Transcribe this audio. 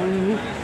Mm-hmm.